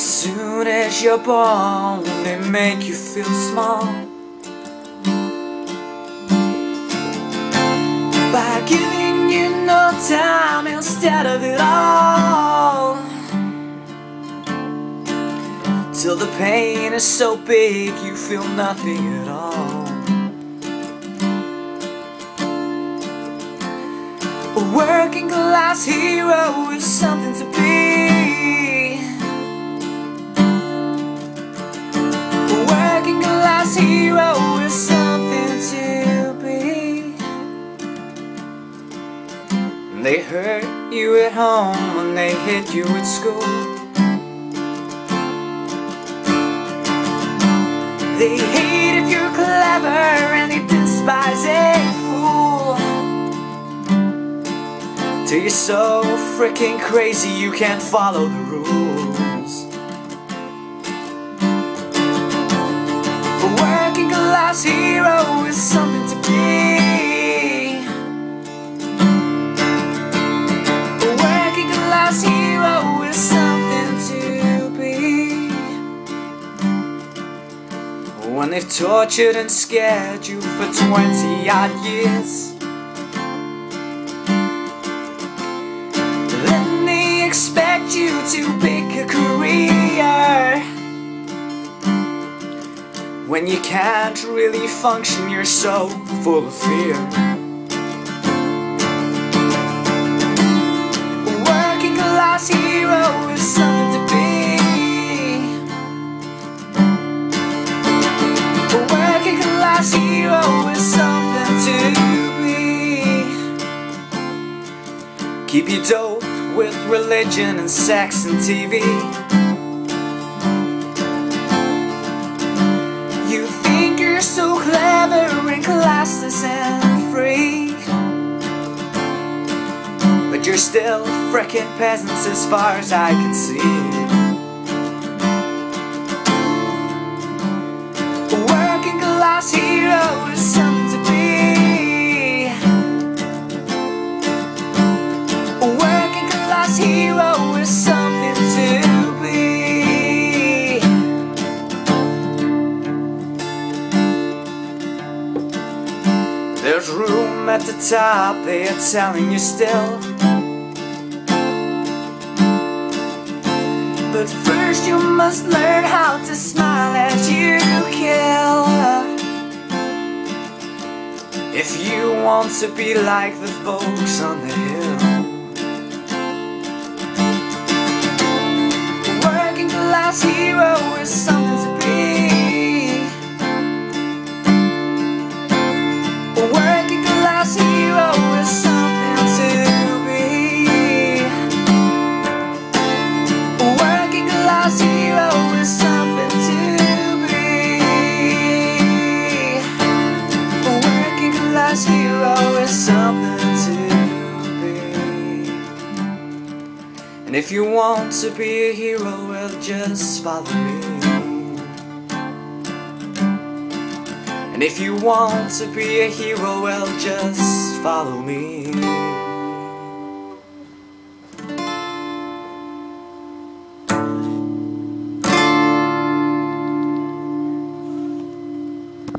as soon as you're born, they make you feel small. By giving you no time instead of it all. Till the pain is so big you feel nothing at all. A working class hero is something to be. They hurt you at home when they hit you at school. They hate if you're clever and they despise a fool. Till you're so freaking crazy you can't follow the rules. When they've tortured and scared you for 20 odd years. Then they expect you to pick a career. When you can't really function, you're so full of fear. Working class hero is something Keep you doped with religion and sex and TV. You think you're so clever and classless and free. But you're still frickin' peasants as far as I can see. Working class hero There's room at the top, they are telling you still. But first you must learn how to smile as you kill. If you want to be like the folks on the hill. Working class hero is something And if you want to be a hero, well, just follow me. And if you want to be a hero, well, just follow me.